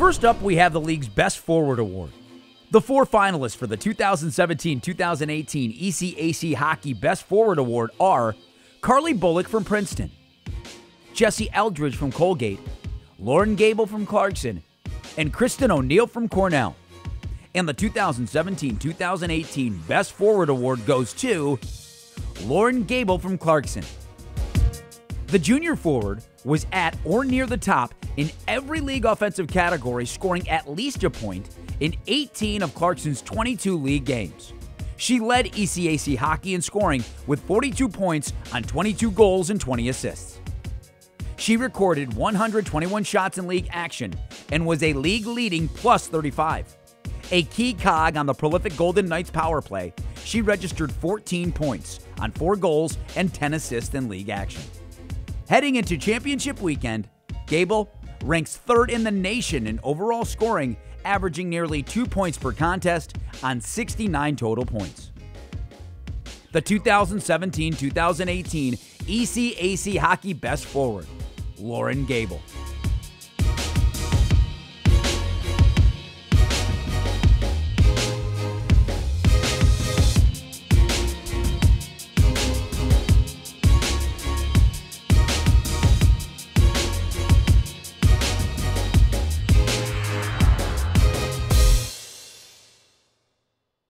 First up, we have the league's Best Forward Award. The four finalists for the 2017 2018 ECAC Hockey Best Forward Award are Carly Bullock from Princeton, Jessie Eldridge from Colgate, Loren Gabel from Clarkson, and Kristin O'Neill from Cornell. And the 2017 2018 Best Forward Award goes to Loren Gabel from Clarkson. The junior forward was at or near the top in every league offensive category, scoring at least a point in 18 of Clarkson's 22 league games. She led ECAC hockey in scoring with 42 points on 22 goals and 20 assists. She recorded 121 shots in league action and was a league leading plus 35. A key cog on the prolific Golden Knights power play, she registered 14 points on 4 goals and 10 assists in league action. Heading into championship weekend, Gabel ranks third in the nation in overall scoring, averaging nearly 2 points per contest on 69 total points. The 2017 2018 ECAC Hockey Best Forward, Loren Gabel.